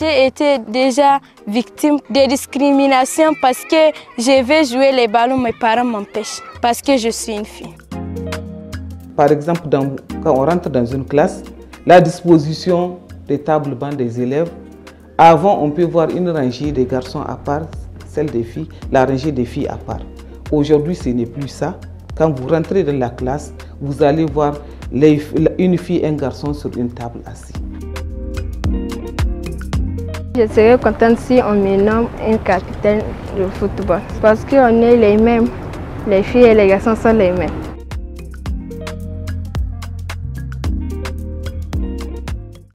J'ai été déjà victime de discrimination parce que je vais jouer les ballons, mes parents m'empêchent parce que je suis une fille. Par exemple, quand on rentre dans une classe, la disposition des tables bancs des élèves, avant on peut voir une rangée des garçons à part, celle des filles, la rangée des filles à part. Aujourd'hui, ce n'est plus ça. Quand vous rentrez dans la classe, vous allez voir une fille et un garçon sur une table assis. Je serais contente si on me nomme un capitaine de football parce qu'on est les mêmes. Les filles et les garçons sont les mêmes.